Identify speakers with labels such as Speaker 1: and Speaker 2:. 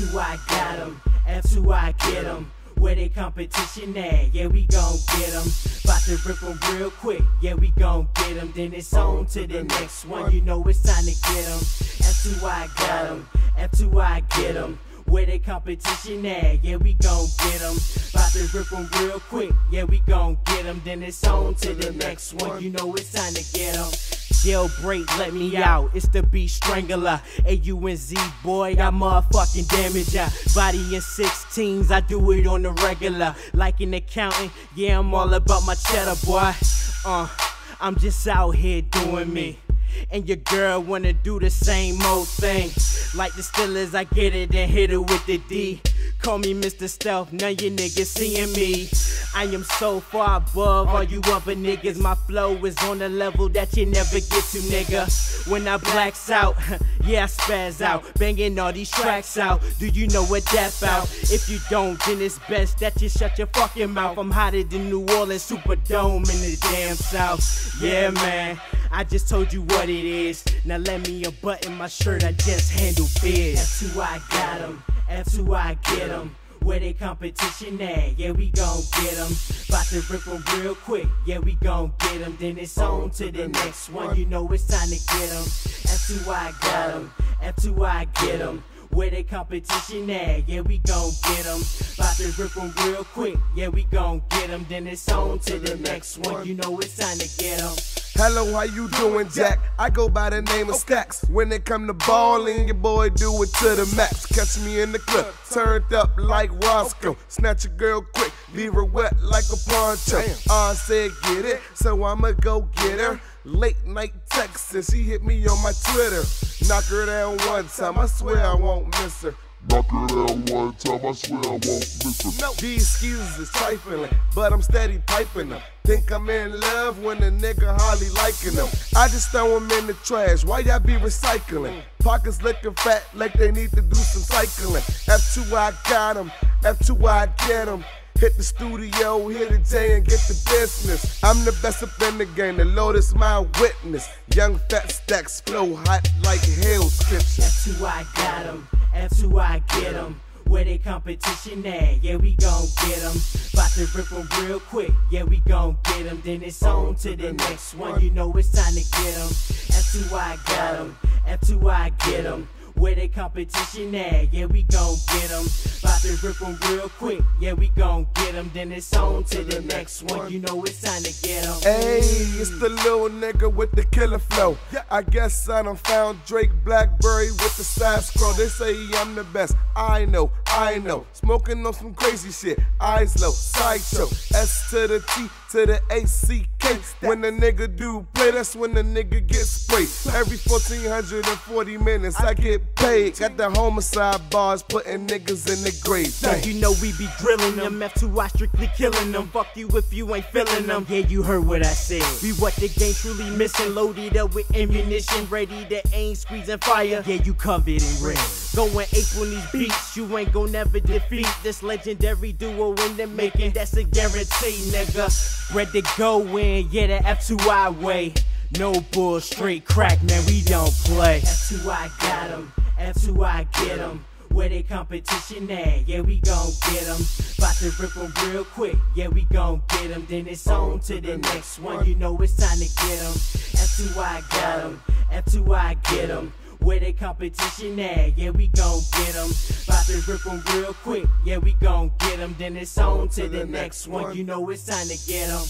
Speaker 1: F2 I got them, F2 I get them. Where they competition at? Yeah, we gon' get them. About to rip them real quick. Yeah, we gon' get them. Then it's on to the next one. You know it's time to get them. F2 I got them, F2 I get them. Where they competition at? Yeah, we gon' get them. About to rip them real quick. Yeah, we gon' get them. Then it's on to the next one. You know it's time to get them. Jailbreak, let me out. It's the beat strangler. A-U-N-Z, boy, I motherfucking damage ya. Body in 16s, I do it on the regular. Like an accountant, yeah, I'm all about my cheddar, boy. Uh, I'm just out here doing me. And your girl wanna do the same old thing. Like the Steelers, I get it and hit it with the D. Call me Mr. Stealth, none you niggas seeing me. I am so far above all you other niggas. My flow is on a level that you never get to, nigga. When I blacks out, yeah, I spaz out. Banging all these tracks out. Do you know what that's about? If you don't, then it's best that you shut your fucking mouth. I'm hotter than New Orleans Superdome in the damn South. Yeah, man. I just told you what it is. Now let me unbutton my shirt, I just handle biz. That's who I got 'em, that's who I get 'em. Where they competition at? Yeah, we gon' get 'em. About to rip rip 'em real quick. Yeah, we gon' get 'em. Then it's on to the next one. You know it's time to get 'em. F2 I got 'em, F2 I get 'em. Where they competition at? Yeah, we gon' get 'em. About to rip rip 'em real quick. Yeah, we gon' get 'em. Then it's on to the next one. You know it's time to get 'em.
Speaker 2: Hello, how you doing, Jack? I go by the name of Stacks. When it come to balling, your boy do it to the max. Catch me in the club, turned up like Roscoe. Snatch a girl quick, leave her wet like a poncho. I said get it, so I'ma go get her. Late night texting, she hit me on my Twitter. Knock her down one time, I swear I won't miss her.
Speaker 3: Knock her down one time, I swear I won't miss.
Speaker 2: No, these excuses is trifling, but I'm steady piping them. Think I'm in love when a nigga hardly liking them. I just throw them in the trash. Why y'all be recycling? Pockets looking fat like they need to do some cycling. F2 I got 'em, F2 I get 'em. Hit the studio, hit the J and get the business. I'm the best up in the game, the Lord is my witness. Young fat stacks flow hot like hell's kitchen.
Speaker 1: F2 I got 'em, F2 I get 'em. Where they competition at? Yeah, we gon' get 'em. About to rip 'em real quick. Yeah, we gon' get 'em. Then it's on to the next one. You know it's time to get 'em. F2 I got 'em, F2 I get get 'em. Where they competition at? Yeah, we gon' get 'em. About to rip 'em real quick. Yeah, we gon' get 'em. Then it's on to the next one. You know it's time to get 'em.
Speaker 2: Hey, it's the little nigga with the killer flow. I guess I done found Drake Blackberry with the side scroll. They say I'm the best. I know, I know. Smoking on some crazy shit. Eyes low, sideshow. S to the T to the A C When the nigga do play, that's when the nigga get sprayed. Every 1440 minutes, I get paid. Got the homicide bars putting niggas in the grave.
Speaker 1: Now you know we be drilling them. F2 I strictly killing them. Fuck you if you ain't feeling them. Yeah, you heard what I said. We what the game truly missing. Loaded up with ammunition, ready to aim, squeezing fire. Yeah, you covered in red. Going ape on these beats, you ain't gon' never defeat this legendary duo in the making. That's a guarantee, nigga. Ready to go in, yeah, the F2I way. No bull, straight crack, man, we don't play. F2 I got got 'em, F2 I get get 'em. Where they competition at? Yeah, we gon' get 'em. About to rip 'em real quick. Yeah, we gon' get 'em. Then it's on to the next one. You know it's time to get 'em. F2 I got got 'em. F2 I get get 'em. Where they competition at? Yeah, we gon' get 'em. About to rip 'em real quick. Yeah, we gon' get 'em. Then it's on to the next one. You know it's time to get 'em.